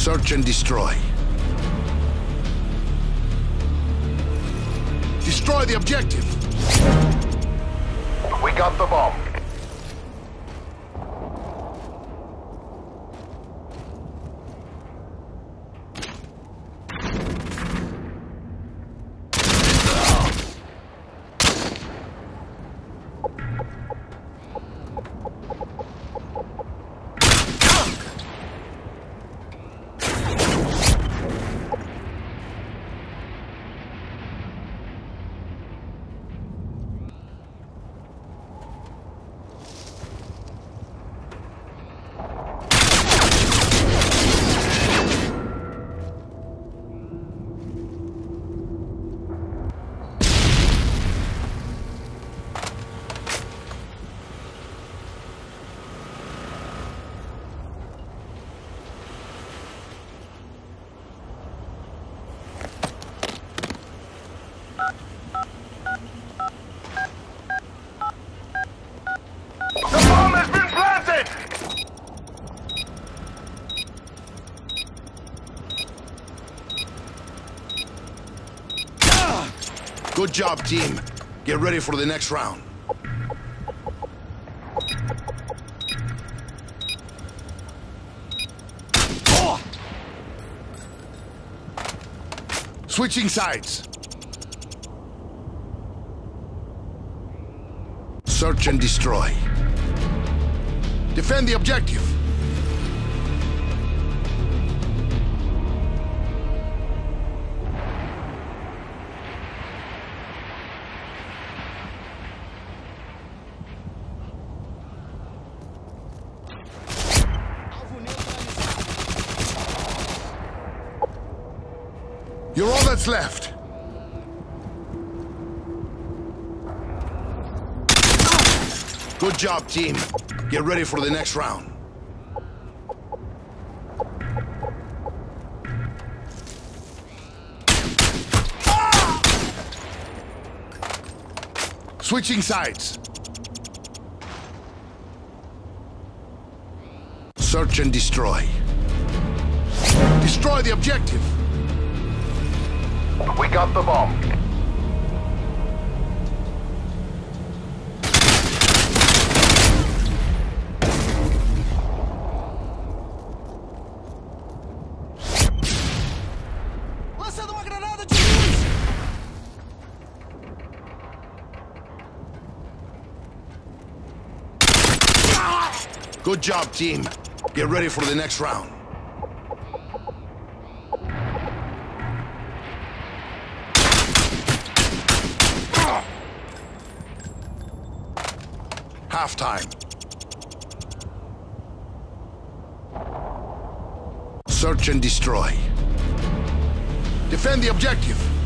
Search and destroy. Destroy the objective. We got the bomb. The bomb has been planted! Good job, team. Get ready for the next round. Switching sides. Search and destroy. Defend the objective. Left. Good job, team. Get ready for the next round. Switching sides. Search and destroy. Destroy the objective. We got the bomb. Lançando uma granada de luz! Good job, team. Get ready for the next round. Halftime. Search and destroy. Defend the objective.